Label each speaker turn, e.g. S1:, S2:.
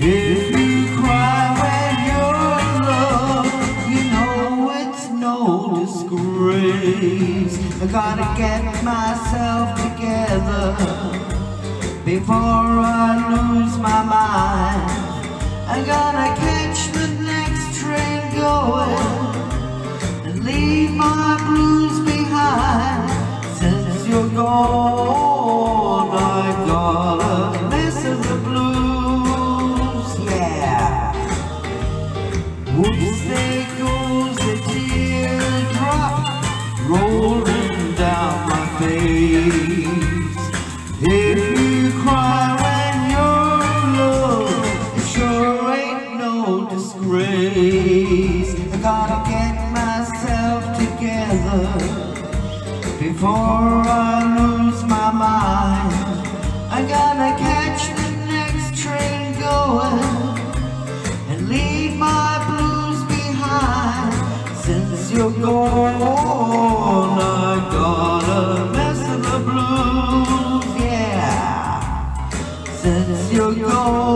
S1: If you cry when you're in love, you know it's no disgrace. I gotta get myself together before I lose my mind. I gotta catch the next train going and leave my blues behind since you're gone. Before I lose my mind. I gotta catch the next train going and leave my blues behind. Since you're gone, I got a mess of the blues, yeah. Since you're gone.